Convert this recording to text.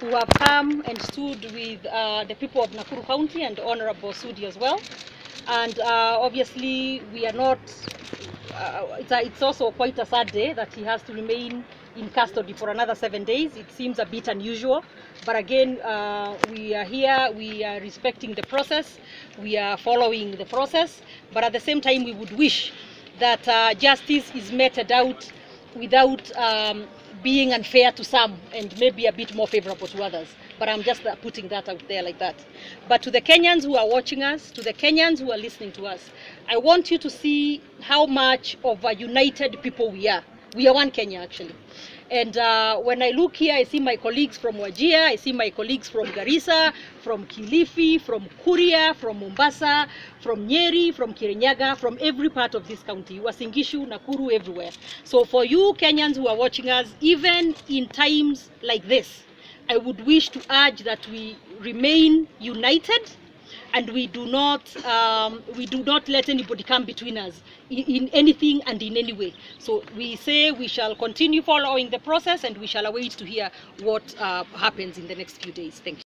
who have come and stood with uh, the people of Nakuru County and Honorable Sudi as well. And uh, obviously, we are not, uh, it's, a, it's also quite a sad day that he has to remain in custody for another seven days. It seems a bit unusual, but again, uh, we are here, we are respecting the process, we are following the process, but at the same time, we would wish that uh, justice is meted out without um, being unfair to some and maybe a bit more favorable to others. But I'm just uh, putting that out there like that. But to the Kenyans who are watching us, to the Kenyans who are listening to us, I want you to see how much of a united people we are. We are one Kenya actually. And uh, when I look here, I see my colleagues from Wajir, I see my colleagues from Garissa, from Kilifi, from Kuria, from Mombasa, from Nyeri, from Kirinyaga, from every part of this county, Uasin Gishu, Nakuru, everywhere. So for you Kenyans who are watching us, even in times like this, I would wish to urge that we remain united and we do not um, we do not let anybody come between us in, in anything and in any way. So we say we shall continue following the process and we shall await to hear what uh, happens in the next few days. Thank you.